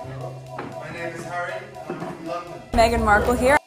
My name is Harry. I'm from London. Meghan Markle here.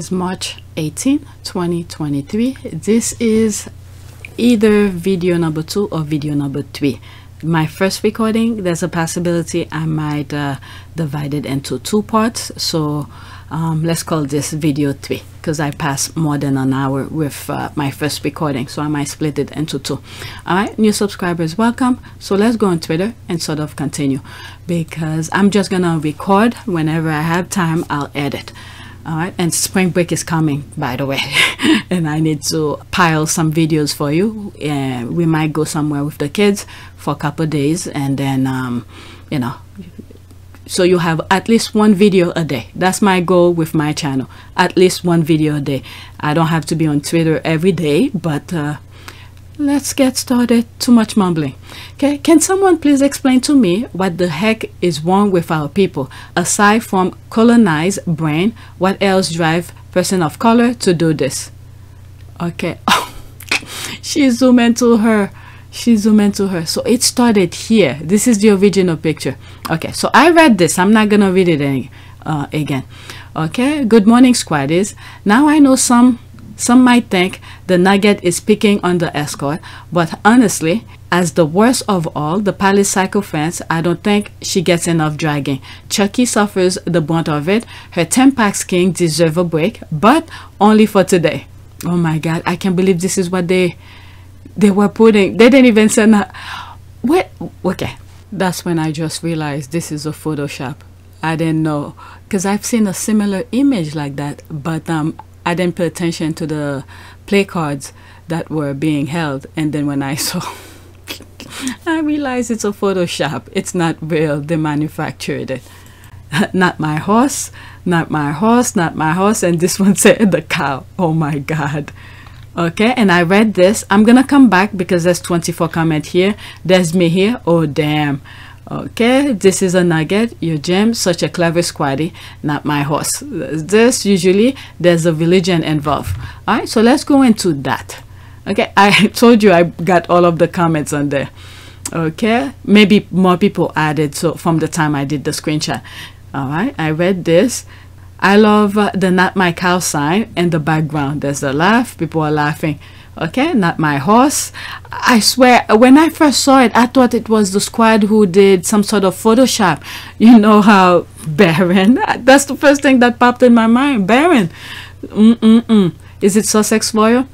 Is March 18, 2023. This is either video number two or video number three. My first recording, there's a possibility I might uh, divide it into two parts. So um, let's call this video three because I passed more than an hour with uh, my first recording. So I might split it into two. All right, new subscribers, welcome. So let's go on Twitter and sort of continue because I'm just going to record whenever I have time, I'll edit all right and spring break is coming by the way. And i need to pile some videos for you. And we might go somewhere with the kids for a couple days and then um, you know so you have at least one video a day. That's my goal with my channel at least one video a day. I don't have to be on twitter every day but uh, let's get started. Too much mumbling. Okay can someone please explain to me what the heck is wrong with our people? Aside from colonized brain what else drive person of color to do this? Okay. She zoom into her she zoom into her. So it started here. This is the original picture. Okay so i read this. I'm not gonna read it any, uh, again. Okay good morning squaddies. Now i know some some might think the Nugget is picking on the escort, but honestly, as the worst of all, the Palace Psycho fans, I don't think she gets enough dragging. Chucky suffers the brunt of it. Her Tampax King deserve a break, but only for today. Oh my god, I can't believe this is what they they were putting. They didn't even send that. What? Okay, that's when I just realized this is a Photoshop. I didn't know because I've seen a similar image like that, but um, I didn't pay attention to the play cards that were being held. And then when I saw, I realized it's a Photoshop. It's not real. They manufactured it. not my horse, not my horse, not my horse. And this one said the cow. Oh my God. Okay, and I read this. I'm gonna come back because there's 24 comment here. There's me here. Oh damn. Okay, this is a nugget, your gem, such a clever squaddy, not my horse. This usually there's a religion involved. Alright, so let's go into that. Okay, I told you I got all of the comments on there. Okay, maybe more people added so from the time I did the screenshot. Alright, I read this. I love uh, the not my cow sign in the background. There's a laugh, people are laughing okay not my horse. I swear when i first saw it i thought it was the squad who did some sort of photoshop. You know how baron? That's the first thing that popped in my mind. Baron! Mm-mm-mm. is it sussex lawyer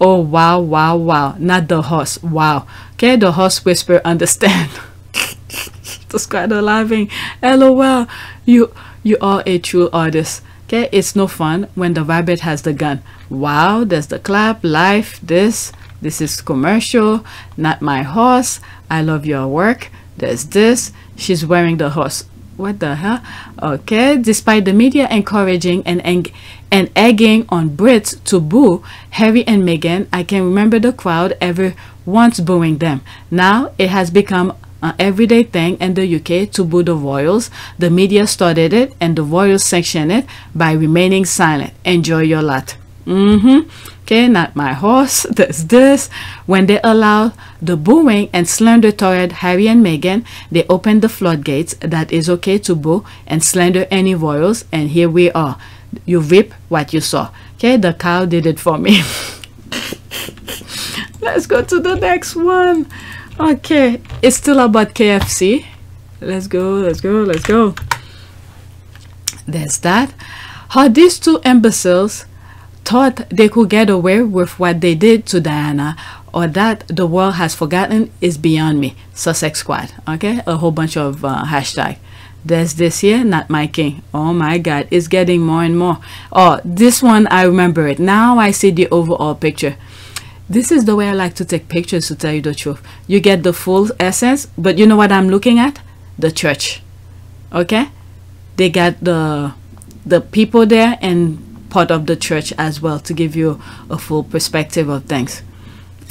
oh wow wow wow. Not the horse. Wow. Okay the horse whisper understand. The squad are laughing. Lol. You you are a true artist. Okay, it's no fun when the rabbit has the gun. Wow, there's the clap, life, this, this is commercial, not my horse, I love your work, there's this, she's wearing the horse. What the hell? Okay, despite the media encouraging and, and, and egging on Brits to boo Harry and Meghan, I can remember the crowd ever once booing them. Now it has become an everyday thing in the UK to boo the royals. The media started it and the royals sanctioned it by remaining silent. Enjoy your lot. Mm-hmm. Okay, not my horse. That's this. When they allow the booing and slander toward Harry and Meghan, they opened the floodgates that is okay to boo and slander any royals. And here we are. You reap what you saw. Okay, the cow did it for me. Let's go to the next one. Okay, it's still about KFC. Let's go, let's go, let's go. There's that. How these two imbeciles thought they could get away with what they did to Diana or that the world has forgotten is beyond me. Sussex Squad. Okay, a whole bunch of uh, hashtag. there's this here, not my king. Oh my God, it's getting more and more. Oh, this one, I remember it. Now I see the overall picture. This is the way I like to take pictures, to tell you the truth. You get the full essence, but you know what I'm looking at? The church. Okay? They got the the people there and part of the church as well to give you a full perspective of things.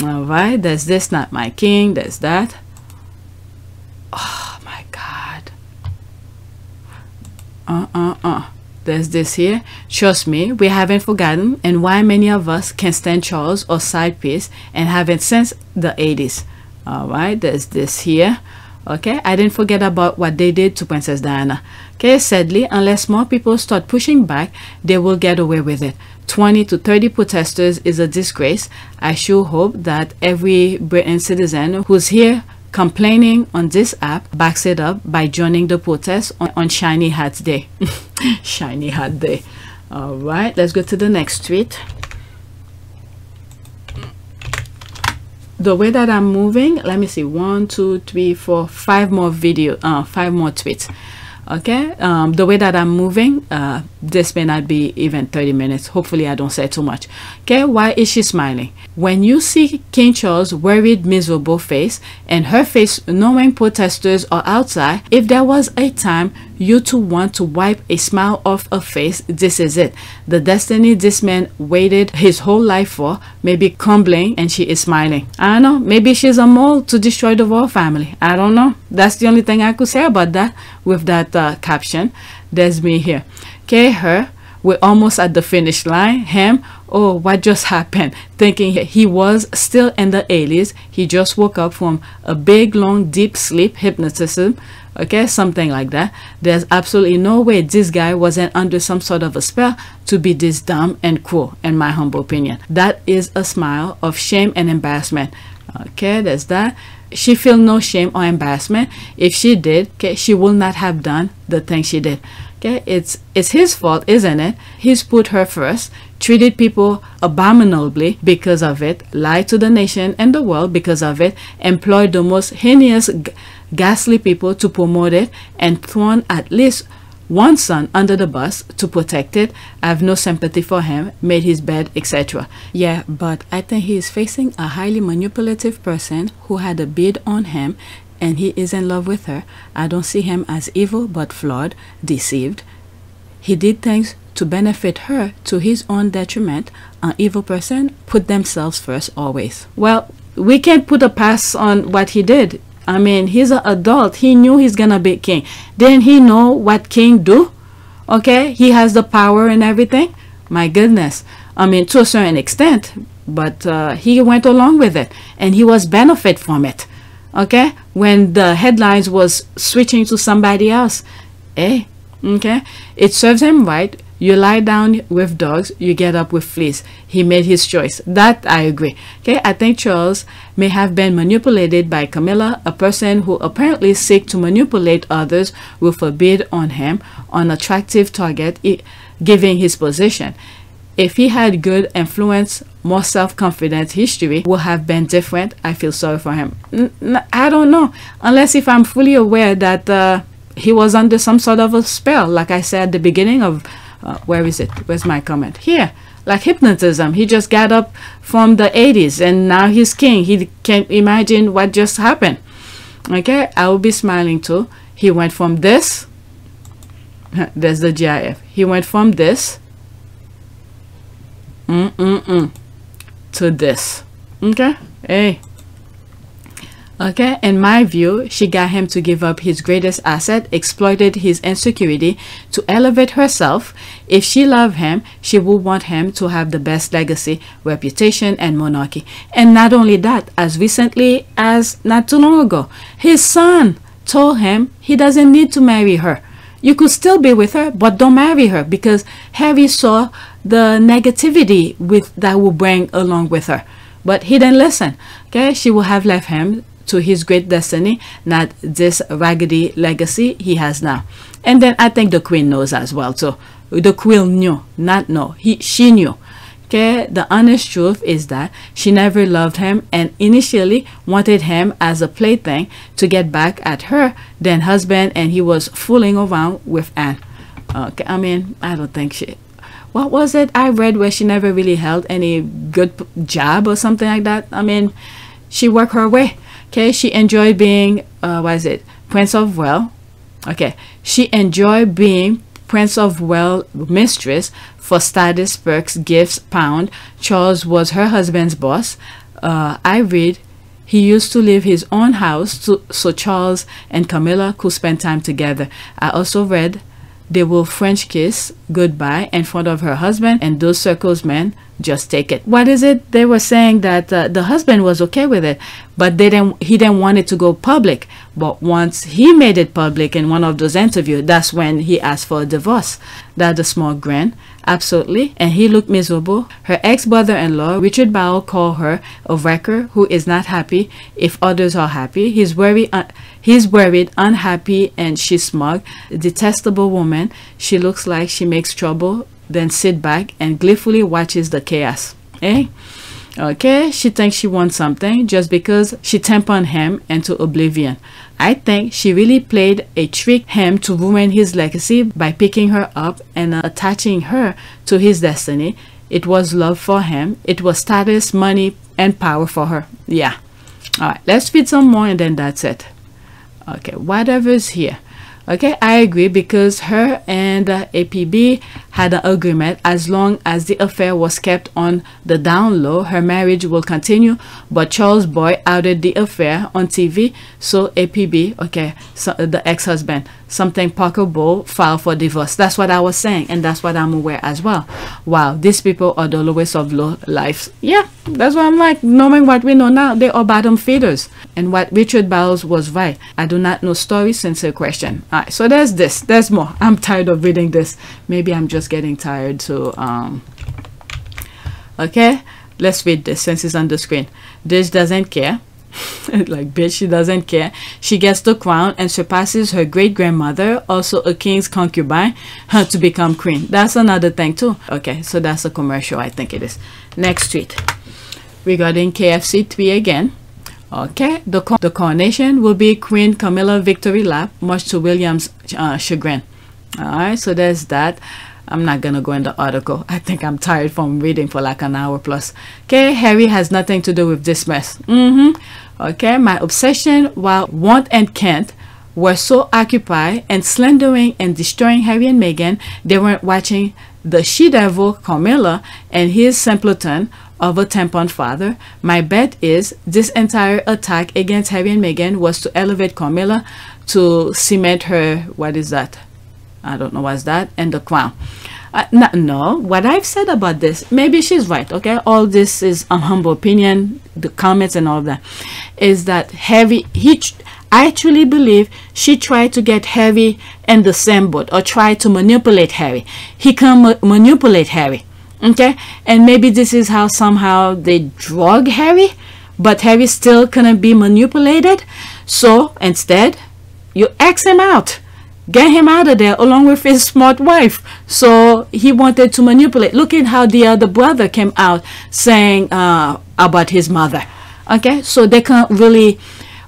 All right, there's this, not my king. There's that. Oh my God. Uh uh uh. There's this here. Trust me, we haven't forgotten, and why many of us can stand Charles or side piece and haven't since the 80s. All right, there's this here. Okay, I didn't forget about what they did to Princess Diana. Okay, sadly, unless more people start pushing back, they will get away with it. 20 to 30 protesters is a disgrace. I sure hope that every Britain citizen who's here complaining on this app backs it up by joining the protest on, on Shiny Hat Day. Shiny Hat Day. All right, let's go to the next tweet. The way that I'm moving, let me see, one, two, three, four, five more video, uh, five more tweets. Okay um, the way that i'm moving uh, this may not be even 30 minutes. Hopefully i don't say too much. Okay why is she smiling when you see king charles worried miserable face and her face knowing protesters are outside if there was a time you to want to wipe a smile off a face this is it. The destiny this man waited his whole life for may be crumbling and she is smiling. I don't know maybe she's a mole to destroy the royal family. I don't know. That's the only thing i could say about that with that uh, caption. There's me here. Okay her we're almost at the finish line. Him oh what just happened? Thinking he was still in the 80s he just woke up from a big long deep sleep hypnotism okay something like that. There's absolutely no way this guy wasn't under some sort of a spell to be this dumb and cruel in my humble opinion. That is a smile of shame and embarrassment. Okay there's that she feel no shame or embarrassment. If she did okay she will not have done the thing she did. Okay it's it's his fault isn't it? He's put her first treated people abominably because of it lied to the nation and the world because of it employed the most heinous ghastly people to promote it and thrown at least one son under the bus to protect it. I have no sympathy for him, made his bed, etc. Yeah, but I think he is facing a highly manipulative person who had a bid on him and he is in love with her. I don't see him as evil but flawed, deceived. He did things to benefit her to his own detriment. An evil person put themselves first always. Well, we can't put a pass on what he did. I mean, he's an adult. He knew he's gonna be king. Then he know what king do. Okay, he has the power and everything. My goodness. I mean, to a certain extent, but uh, he went along with it, and he was benefit from it. Okay, when the headlines was switching to somebody else, eh? Okay, it serves him right you lie down with dogs, you get up with fleas. He made his choice. That I agree. Okay, I think Charles may have been manipulated by Camilla, a person who apparently seek to manipulate others with a bid on him, on attractive target, giving his position. If he had good influence, more self-confidence, history would have been different. I feel sorry for him. I don't know. Unless if I'm fully aware that uh, he was under some sort of a spell, like I said at the beginning of uh, where is it? Where's my comment? Here, like hypnotism. He just got up from the 80s and now he's king. He can't imagine what just happened. Okay, I will be smiling too. He went from this, there's the GIF. He went from this, mm-mm-mm, to this. Okay, hey. Okay, in my view, she got him to give up his greatest asset, exploited his insecurity to elevate herself. If she loved him, she would want him to have the best legacy, reputation, and monarchy. And not only that, as recently as not too long ago, his son told him he doesn't need to marry her. You could still be with her, but don't marry her because Harry saw the negativity with that will bring along with her. But he didn't listen. Okay, she will have left him to his great destiny, not this raggedy legacy he has now. And then I think the queen knows as well. So the queen knew, not know. He, she knew. Okay, the honest truth is that she never loved him and initially wanted him as a plaything to get back at her, then husband, and he was fooling around with Anne. Okay, I mean, I don't think she. What was it I read where she never really held any good job or something like that? I mean, she worked her way. Okay, she enjoyed being, uh, what is it, Prince of Well. Okay, she enjoyed being Prince of Well mistress for status, Perks Gifts Pound. Charles was her husband's boss. Uh, I read he used to leave his own house to, so Charles and Camilla could spend time together. I also read they will French kiss goodbye in front of her husband, and those circles men just take it. What is it? They were saying that uh, the husband was okay with it, but they didn't. He didn't want it to go public. But once he made it public in one of those interviews, that's when he asked for a divorce. That's a small grin, absolutely, and he looked miserable. Her ex-brother-in-law, Richard Bowles, called her a wrecker who is not happy if others are happy. He's. Uh, He's worried, unhappy, and she's smug. Detestable woman. She looks like she makes trouble, then sit back and gleefully watches the chaos. Eh? Okay, she thinks she wants something just because she tempered him into oblivion. I think she really played a trick him to ruin his legacy by picking her up and uh, attaching her to his destiny. It was love for him. It was status, money, and power for her. Yeah. All right, let's read some more and then that's it okay whatever's here okay i agree because her and uh, apb had an agreement as long as the affair was kept on the down low her marriage will continue but charles boy outed the affair on tv so apb okay so uh, the ex-husband something Parker Bowl filed for divorce. That's what I was saying, and that's what I'm aware as well. Wow, these people are the lowest of low lives. Yeah, that's what I'm like. Knowing what we know now, they are bottom feeders. And what Richard Bowles was right. I do not know story her question. Alright, so there's this. There's more. I'm tired of reading this. Maybe I'm just getting tired. So, um, okay, let's read this since it's on the screen. This doesn't care. Like bitch she doesn't care. She gets the crown and surpasses her great grandmother also a king's concubine to become queen. That's another thing too. Okay so that's a commercial i think it is. Next tweet. Regarding kfc 3 again. Okay the, the coronation will be queen camilla victory lap much to william's uh, chagrin. All right so there's that I'm not gonna go in the article. I think I'm tired from reading for like an hour plus. Okay, Harry has nothing to do with this mess. Mm-hmm. Okay, my obsession while want and can't were so occupied and slandering and destroying Harry and Meghan, they weren't watching the she-devil Camilla and his simpleton of a tampon father. My bet is this entire attack against Harry and Meghan was to elevate Camilla to cement her, what is that? I don't know what's that, and the crown. Uh, no, no, what I've said about this, maybe she's right, okay? All this is a humble opinion, the comments and all that, is that Harry, he, I truly believe she tried to get Harry in the same boat or tried to manipulate Harry. He can ma manipulate Harry, okay? And maybe this is how somehow they drug Harry, but Harry still couldn't be manipulated. So instead, you X him out get him out of there along with his smart wife. So he wanted to manipulate. Look at how the other brother came out saying uh, about his mother. Okay, so they can't really,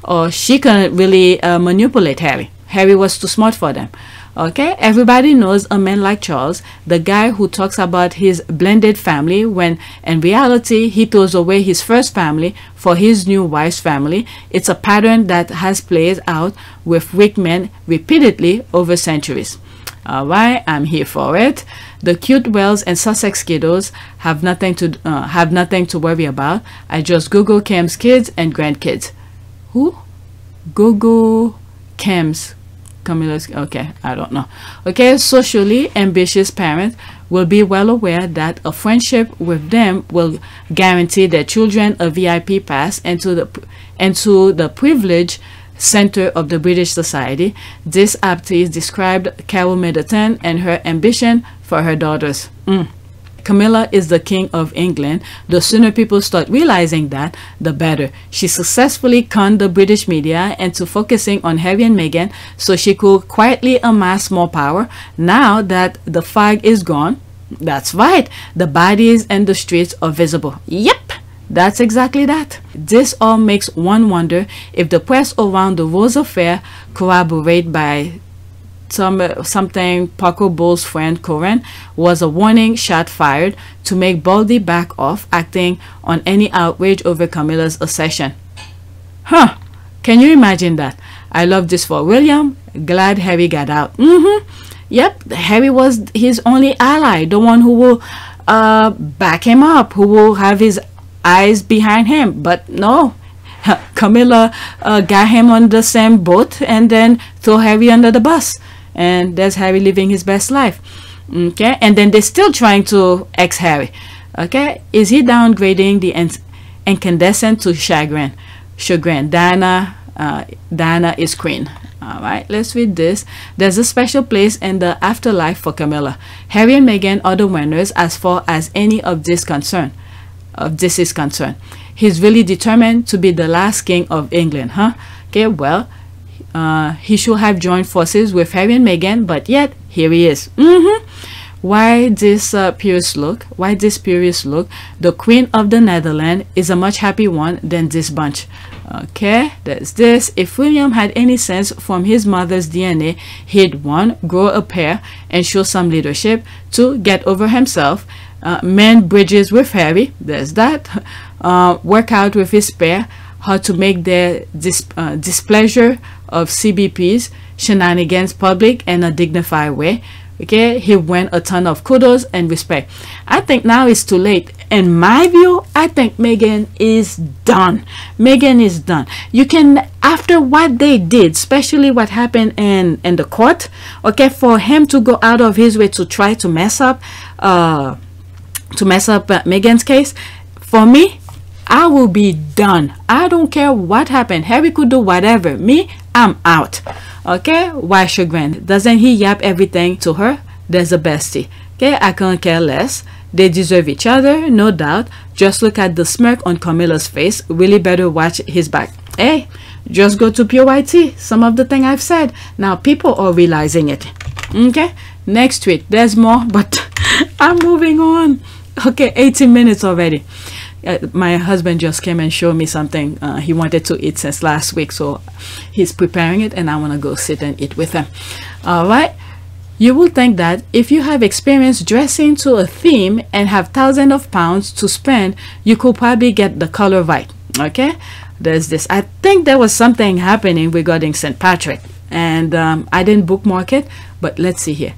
or she can't really uh, manipulate Harry. Harry was too smart for them. Okay, everybody knows a man like Charles, the guy who talks about his blended family when in reality he throws away his first family for his new wife's family. It's a pattern that has played out with weak men repeatedly over centuries. Alright, I'm here for it. The cute Wales and Sussex kiddos have nothing to uh, have nothing to worry about. I just Google Cam's kids and grandkids. Who? Google Cam's Camilla's okay, I don't know. Okay, socially ambitious parents will be well aware that a friendship with them will guarantee their children a VIP pass into the into the privileged center of the British society. This aptly described Carole Middleton and her ambition for her daughters. Mm. Camilla is the king of England. The sooner people start realizing that, the better. She successfully conned the British media into focusing on Harry and Meghan so she could quietly amass more power. Now that the fog is gone, That's right. The bodies and the streets are visible. Yep. That's exactly that. This all makes one wonder if the press around the Rose affair corroborate by some something Parker Bowles' friend Coren was a warning shot fired to make Baldy back off acting on any outrage over Camilla's accession. Huh. Can you imagine that? I love this for William. Glad Harry got out. Mm-hmm. Yep, Harry was his only ally, the one who will uh, back him up, who will have his eyes behind him. But no, Camilla uh, got him on the same boat and then threw Harry under the bus. And there's Harry living his best life. Okay, and then they're still trying to ex Harry. Okay, is he downgrading the incandescent to chagrin? Chagrin. Diana, uh, Diana is queen. All right, let's read this. There's a special place in the afterlife for Camilla. Harry and Meghan are the winners as far as any of this concern. Of this is concerned. He's really determined to be the last king of England, huh? Okay, well, uh, he should have joined forces with Harry and Meghan, but yet here he is. Mm-hmm. Why this uh, Pierce look? Why this Pierce look? The Queen of the Netherlands is a much happy one than this bunch. Okay, that's this. If William had any sense from his mother's DNA, he'd one, grow a pair and show some leadership. Two, get over himself. Uh, mend bridges with Harry. There's that. Uh, work out with his pair how to make their dis uh, displeasure of CBP's shenanigans public in a dignified way. Okay he won a ton of kudos and respect. I think now it's too late. In my view i think Meghan is done. Meghan is done. You can after what they did especially what happened in in the court okay for him to go out of his way to try to mess up uh to mess up uh, meghan's case for me I will be done. I don't care what happened. Harry could do whatever. Me, I'm out. Okay? Why chagrin? Doesn't he yap everything to her? There's a bestie. Okay? I can't care less. They deserve each other, no doubt. Just look at the smirk on Camilla's face. Really better watch his back. Hey, just go to Pure YT. Some of the thing I've said. Now people are realizing it. Okay? Next tweet. There's more, but I'm moving on. Okay, 18 minutes already uh, my husband just came and showed me something. Uh, he wanted to eat since last week so he's preparing it and i want to go sit and eat with him. All right. You will think that if you have experience dressing to a theme and have thousands of pounds to spend you could probably get the color right. Okay? There's this. I think there was something happening regarding st patrick and um, i didn't bookmark it but let's see here.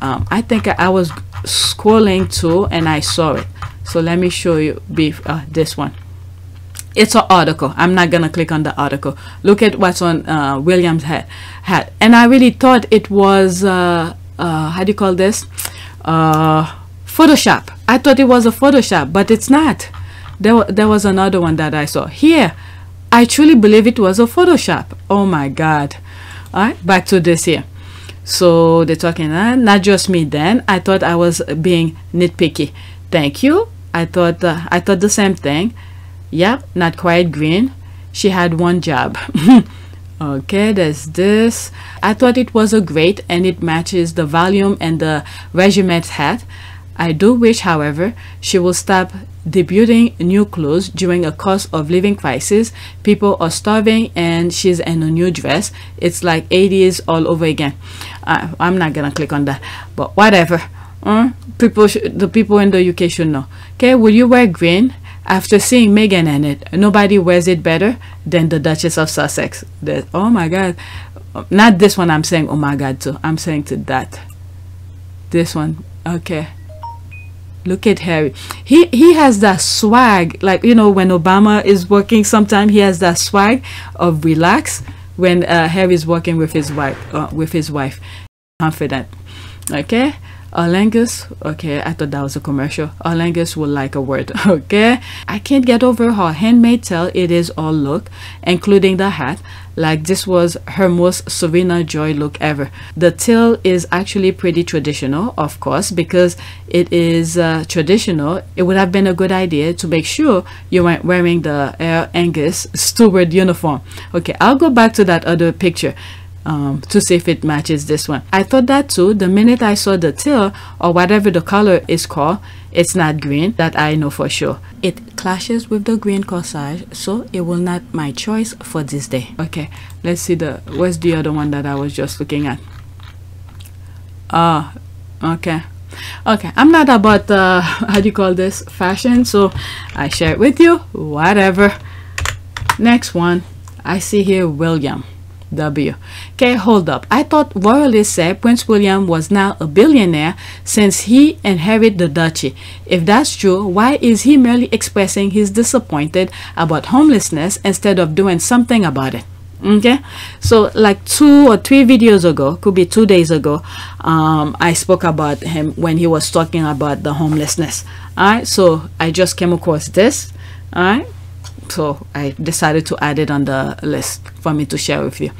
Um, i think I was scrolling too and i saw it so let me show you beef uh, this one. It's an article. I'm not gonna click on the article. Look at what's on uh, williams hat hat. And i really thought it was uh, uh, how do you call this? Uh, photoshop. I thought it was a photoshop but it's not. There, there was another one that i saw. Here i truly believe it was a photoshop. Oh my god. All right back to this here. So they're talking uh, not just me then. I thought i was being nitpicky. Thank you I thought uh, I thought the same thing. Yep, not quite green. She had one job. okay, there's this. I thought it was a great and it matches the volume and the regiment's hat. I do wish, however, she will stop debuting new clothes during a cost of living crisis. People are starving and she's in a new dress. It's like 80s all over again. I'm not gonna click on that, but whatever. Uh, people, the people in the UK should know. Okay, will you wear green? After seeing Meghan in it, nobody wears it better than the Duchess of Sussex. That oh my God, not this one. I'm saying oh my God too. I'm saying to that. This one, okay. Look at Harry. He he has that swag, like you know when Obama is working. Sometimes he has that swag of relax when uh, Harry is working with his wife. Uh, with his wife, confident. Okay Aer Lingus, okay, I thought that was a commercial. Aer Lingus would like a word, okay? I can't get over how handmade tell it is all look, including the hat. Like this was her most Serena Joy look ever. The tail is actually pretty traditional, of course, because it is uh, traditional. It would have been a good idea to make sure you weren't wearing the Aer Lingus steward uniform. Okay, I'll go back to that other picture um, to see if it matches this one. I thought that too. The minute I saw the teal or whatever the color is called, it's not green. That I know for sure. It clashes with the green corsage, so it will not my choice for this day. Okay, let's see the where's the other one that I was just looking at. Ah, okay. Okay, I'm not about uh, how do you call this fashion, so I share it with you. Whatever. Next one, I see here William. W. Okay, hold up. I thought royalists said Prince William was now a billionaire since he inherited the duchy. If that's true, why is he merely expressing his disappointed about homelessness instead of doing something about it? okay so like two or three videos ago could be two days ago um, i spoke about him when he was talking about the homelessness all right so i just came across this all right so I decided to add it on the list for me to share with you.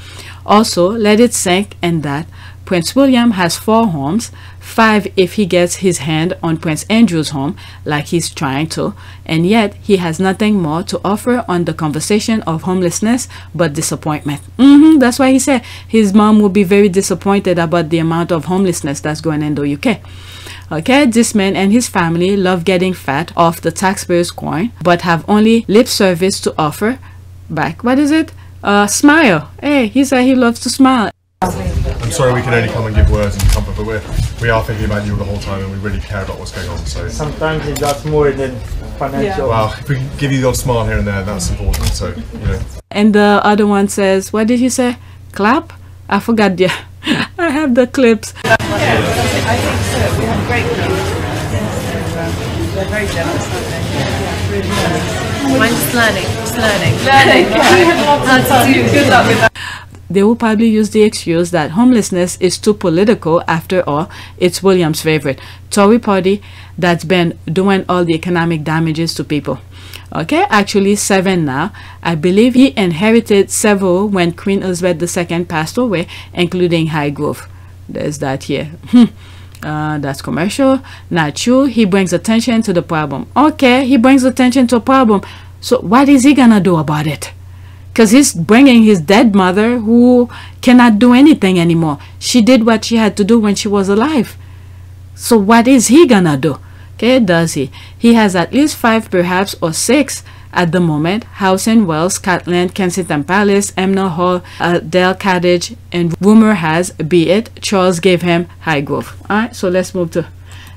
Also, let it sink in that Prince William has four homes, five if he gets his hand on Prince Andrew's home, like he's trying to, and yet he has nothing more to offer on the conversation of homelessness but disappointment. Mm -hmm, that's why he said his mom will be very disappointed about the amount of homelessness that's going in the UK. Okay, this man and his family love getting fat off the taxpayers' coin, but have only lip service to offer back. What is it? Uh, smile. Hey, he said he loves to smile. I'm sorry we can only come and give words and comfort, but we're, we are thinking about you the whole time and we really care about what's going on. So sometimes it does more than financial. Yeah. Well, if we can give you the odd smile here and there, that's important. So you know. And the other one says, "What did you say? Clap? I forgot. Yeah, I have the clips." Yeah, I think so. We have great. They're very generous, aren't they? Mine's learning. Just learning. Learning. How to do. Good luck with that. They will probably use the excuse that homelessness is too political. After all, it's William's favorite Tory party that's been doing all the economic damages to people. Okay, actually seven now. I believe he inherited several when Queen Elizabeth II passed away, including Highgrove. There's that here. Hmm. Uh, that's commercial. Not true. He brings attention to the problem. Okay, he brings attention to a problem. So what is he gonna do about it? because he's bringing his dead mother who cannot do anything anymore. She did what she had to do when she was alive. So what is he gonna do? Okay, does he? He has at least five, perhaps, or six at the moment. House in Wales, Scotland, Kensington Palace, Anmer Hall, Dale Cottage, and rumor has, be it, Charles gave him Highgrove. Alright, so let's move to...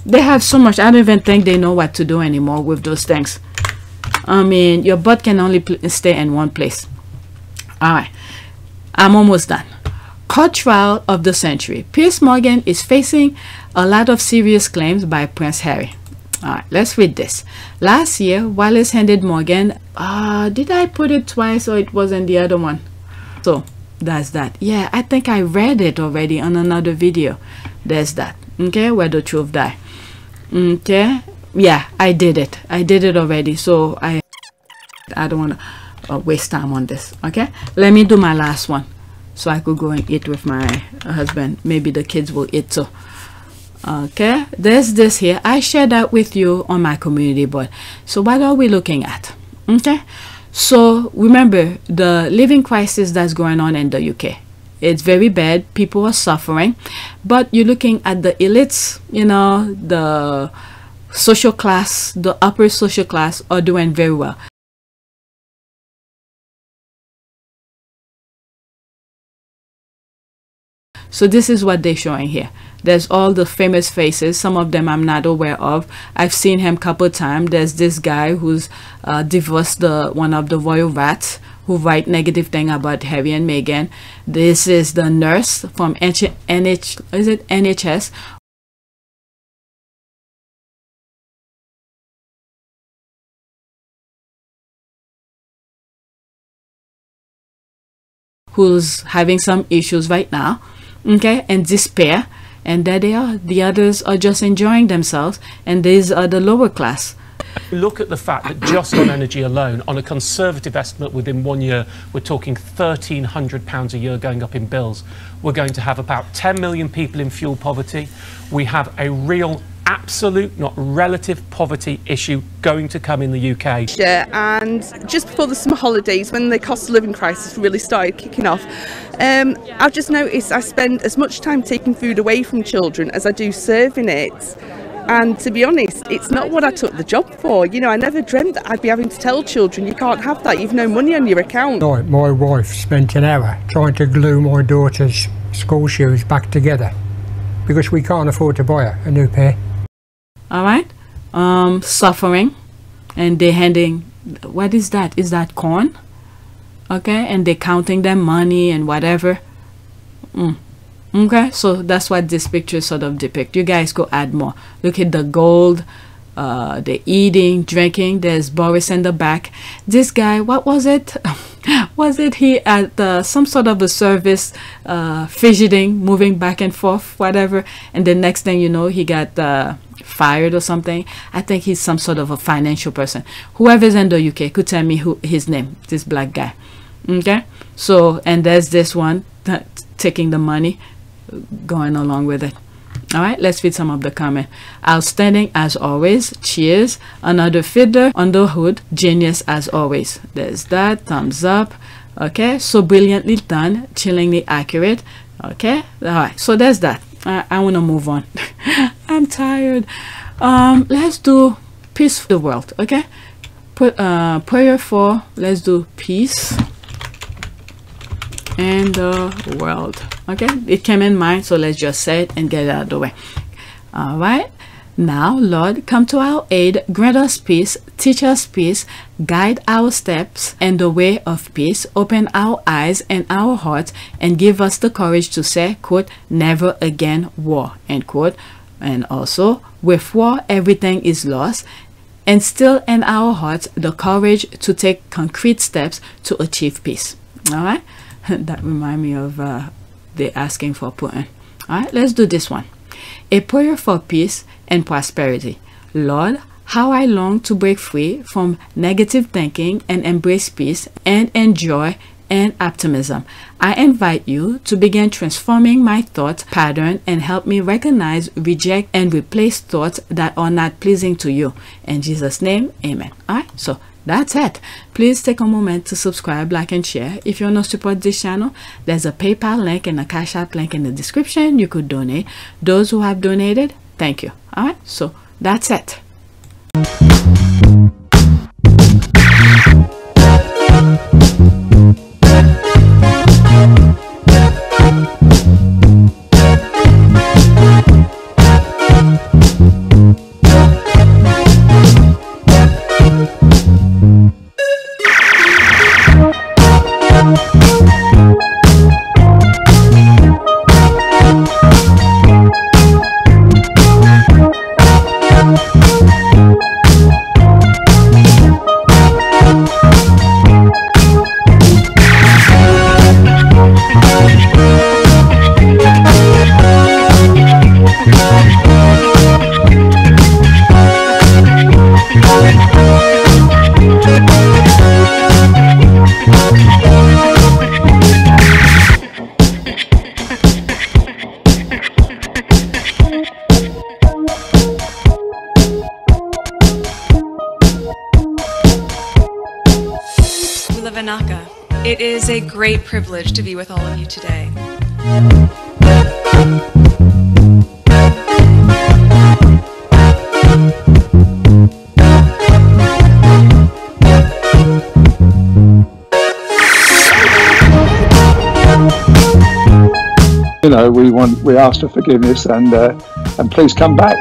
They have so much, I don't even think they know what to do anymore with those things. I mean, your butt can only stay in one place. All right, I'm almost done. Court trial of the century. Piers Morgan is facing a lot of serious claims by Prince Harry. All right, let's read this. Last year, Wallace handed Morgan, uh, did I put it twice or it wasn't the other one? So that's that. Yeah, I think I read it already on another video. There's that. Okay, where the truth die. Okay, yeah, I did it. I did it already. So I, I don't want to uh, waste time on this okay let me do my last one so I could go and eat with my husband maybe the kids will eat too okay there's this here. I share that with you on my community board. So what are we looking at? Okay so remember the living crisis that's going on in the UK it's very bad. People are suffering. But you're looking at the elites you know the social class the upper social class are doing very well. So this is what they're showing here. There's all the famous faces. Some of them I'm not aware of. I've seen him couple times. There's this guy who's uh, divorced the one of the royal rats who write negative thing about Harry and Meghan. This is the nurse from NH, NH is it NHS who's having some issues right now okay and despair and there they are the others are just enjoying themselves and these are the lower class Look at the fact that just on energy alone, on a conservative estimate within one year, we're talking £1,300 a year going up in bills. We're going to have about 10 million people in fuel poverty. We have a real absolute, not relative, poverty issue going to come in the UK. Yeah, and just before the summer holidays, when the cost of living crisis really started kicking off, um, I've just noticed I spend as much time taking food away from children as I do serving it. And to be honest, it's not what I took the job for. You know, I never dreamt that I'd be having to tell children you can't have that, you've no money on your account. Like my wife spent an hour trying to glue my daughter's school shoes back together because we can't afford to buy her a new pair. All right, um, suffering, and they're handing. What is that? Is that corn? Okay, and they're counting their money and whatever. Mm. Okay, so that's what this picture sort of depict. You guys go add more. Look at the gold, uh, the eating, drinking. There's Boris in the back. This guy, what was it? was it he at some sort of a service, uh, fidgeting, moving back and forth, whatever. And the next thing you know, he got uh, fired or something. I think he's some sort of a financial person. Whoever's in the UK could tell me who his name. This black guy. Okay, so and there's this one that taking the money going along with it. All right, let's read some of the comment. Outstanding as always. Cheers. Another fiddler on the hood. Genius as always. There's that. Thumbs up. Okay, so brilliantly done. Chillingly accurate. Okay, all right. So there's that. I, I want to move on. I'm tired. Um, let's do peace for the world. Okay, put uh prayer for. Let's do peace and the world okay it came in mind so let's just say it and get it out of the way all right now lord come to our aid grant us peace teach us peace guide our steps and the way of peace open our eyes and our hearts and give us the courage to say quote never again war end quote and also with war everything is lost and still in our hearts the courage to take concrete steps to achieve peace all right that remind me of uh, the asking for Putin. All right, let's do this one. A prayer for peace and prosperity. Lord, how I long to break free from negative thinking and embrace peace and enjoy and optimism. I invite you to begin transforming my thought pattern and help me recognize, reject, and replace thoughts that are not pleasing to you. In Jesus' name, amen. All right, so that's it. Please take a moment to subscribe, like, and share. If you want to support this channel, there's a PayPal link and a Cash App link in the description. You could donate. Those who have donated, thank you. All right, so that's it. Great privilege to be with all of you today. You know, we want we ask for forgiveness and uh, and please come back.